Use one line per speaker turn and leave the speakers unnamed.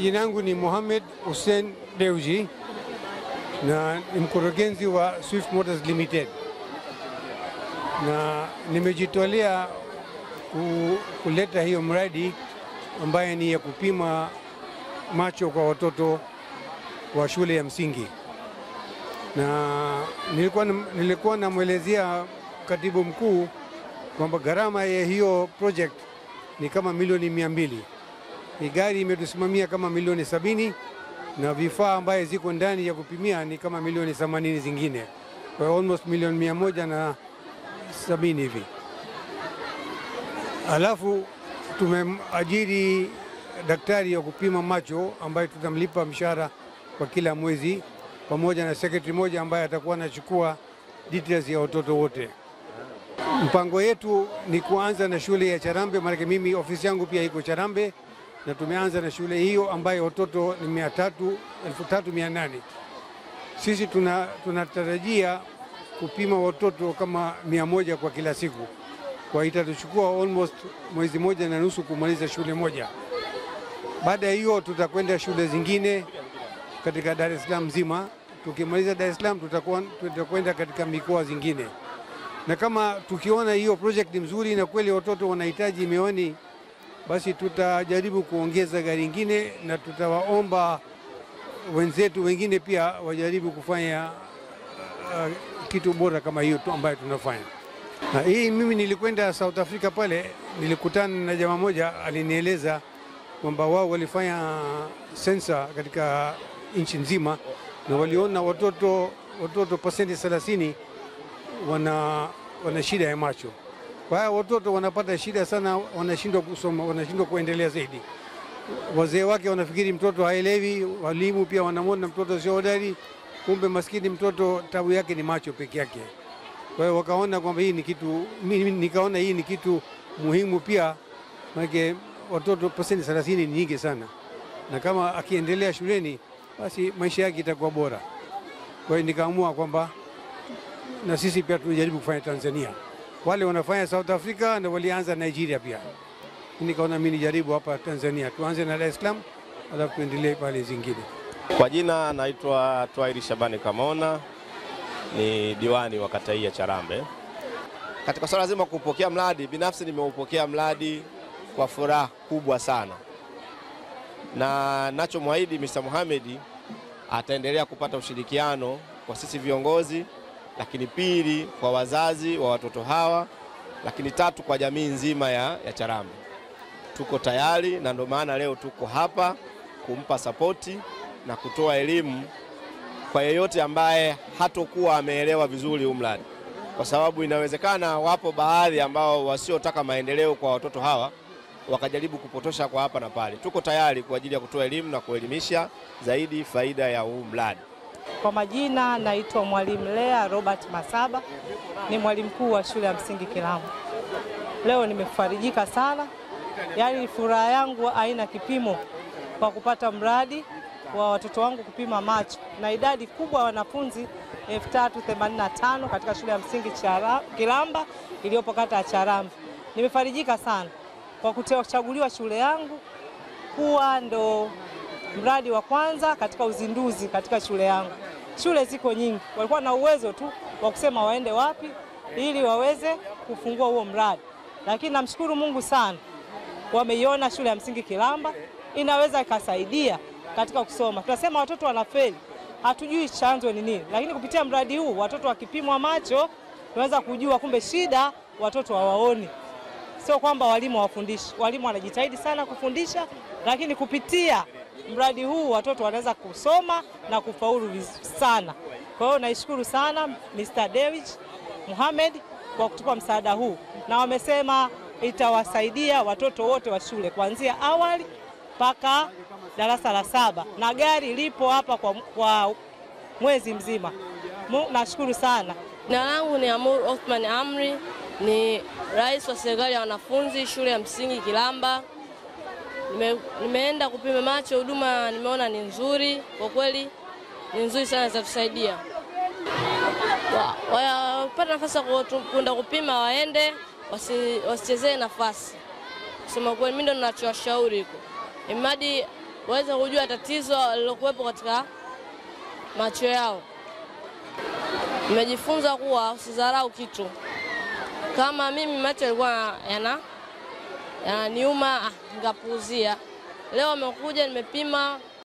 Jina langu ni Mohamed Hussein Deuji na ni mkurugenzi wa Swift Motors Limited, na nimejitolea kuleta hiyo mradi ambaye ni ya kupima macho kwa watoto wa shule ya msingi, na nilikuwa, nilikuwa namwelezea katibu mkuu kwamba gharama ya hiyo project ni kama milioni mia mbili. Hii gari imetusimamia kama milioni sabini na vifaa ambaye ziko ndani ya kupimia ni kama milioni themanini zingine, kwa almost milioni mia moja na sabini hivi. Alafu tumeajiri daktari ya kupima macho ambaye tutamlipa mshahara kwa kila mwezi, pamoja na sekretari moja ambaye atakuwa anachukua details ya watoto wote. Mpango yetu ni kuanza na shule ya Charambe, maanake mimi ofisi yangu pia iko Charambe na tumeanza na shule hiyo ambayo watoto ni mia tatu, elfu tatu mia nane. Sisi tuna, tunatarajia kupima watoto kama mia moja kwa kila siku, kwa itatuchukua almost mwezi moja na nusu kumaliza shule moja. Baada ya hiyo tutakwenda shule zingine katika Dar es Salaam nzima. Tukimaliza Dar es Salaam tutakwenda katika mikoa zingine, na kama tukiona hiyo project mzuri na kweli watoto wanahitaji miwani basi tutajaribu kuongeza gari ingine na tutawaomba wenzetu wengine pia wajaribu kufanya uh, kitu bora kama hiyo tu ambayo tunafanya. Na hii mimi nilikwenda South Africa pale, nilikutana na jamaa moja alinieleza kwamba wao walifanya sensa katika nchi nzima na waliona watoto watoto pasenti 30 wana, wana shida ya macho kwa hiyo watoto wanapata shida sana, wanashindwa kusoma, wanashindwa kuendelea zaidi. Wazee wake wanafikiri mtoto haelewi, walimu pia wanamwona mtoto sio hodari, kumbe maskini mtoto tabu yake ni macho peke yake. Kwa hiyo wakaona kwamba hii ni kitu, mimi nikaona hii ni kitu muhimu pia, maana watoto pasenti 30 ni nyingi sana, na kama akiendelea shuleni basi maisha yake itakuwa bora. Kwa hiyo nikaamua kwamba na sisi pia tunajaribu kufanya Tanzania wale wanafanya South Africa na walianza Nigeria pia. Nikaona mimi nijaribu hapa Tanzania, tuanze na Dar es Salaam alafu tuendelee pale zingine.
Kwa jina naitwa Twairi Shabani Kamona, ni diwani wa kata hii ya Charambe. Katika swala zima kupokea mradi, binafsi nimeupokea mradi kwa furaha kubwa sana, na nachomwahidi Mr. Mohamed ataendelea kupata ushirikiano kwa sisi viongozi lakini pili kwa wazazi wa watoto hawa, lakini tatu kwa jamii nzima ya, ya Charambe. Tuko tayari na ndio maana leo tuko hapa kumpa sapoti na kutoa elimu kwa yeyote ambaye hatokuwa ameelewa vizuri huu mradi, kwa sababu inawezekana wapo baadhi ambao wasiotaka maendeleo kwa watoto hawa wakajaribu kupotosha kwa hapa na pale. Tuko tayari kwa ajili ya kutoa elimu na kuelimisha zaidi faida ya huu mradi.
Kwa majina naitwa Mwalimu Lea Robert Masaba, ni mwalimu mkuu wa shule ya msingi Kilambo. Leo nimefarijika sana, yaani furaha yangu haina kipimo kwa kupata mradi wa watoto wangu kupima macho na idadi kubwa ya wanafunzi 3085 katika shule ya msingi Kilamba iliyopo kata ya Charamba. Nimefarijika sana kwa kuchaguliwa shule yangu kuwa ndo mradi wa kwanza katika uzinduzi katika shule yangu. Shule ziko nyingi, walikuwa na uwezo tu wa kusema waende wapi ili waweze kufungua huo mradi, lakini namshukuru Mungu sana, wameiona shule ya msingi Kilamba. Inaweza ikasaidia katika kusoma. Tunasema watoto wanafeli, hatujui chanzo ni nini, lakini kupitia mradi huu watoto wakipimwa macho tunaweza kujua kumbe shida watoto hawaoni. Sio kwamba walimu hawafundishi, walimu wanajitahidi sana kufundisha, lakini kupitia mradi huu watoto wanaweza kusoma na kufaulu sana. Kwa hiyo naishukuru sana Mr. David Mohamed kwa kutupa msaada huu, na wamesema itawasaidia watoto wote wa shule kuanzia awali mpaka darasa la saba, na gari lipo hapa kwa, kwa mwezi mzima. Nashukuru sana.
Jina langu ni Amur Othman Amri, ni rais wa serikali ya wanafunzi shule ya msingi Kilamba. Nime, nimeenda kupima macho, huduma nimeona ni nzuri kwa kweli, ni nzuri sana, zitatusaidia wapata nafasi ya kwenda kupima, waende wasichezee nafasi. Kusema kweli, mimi ndo ninachowashauri huko, imradi waweze kujua tatizo lilokuwepo katika macho yao. Nimejifunza kuwa usidharau kitu. Kama mimi macho yalikuwa yana yananiuma, ah, nikapuuzia. Leo amekuja nimepima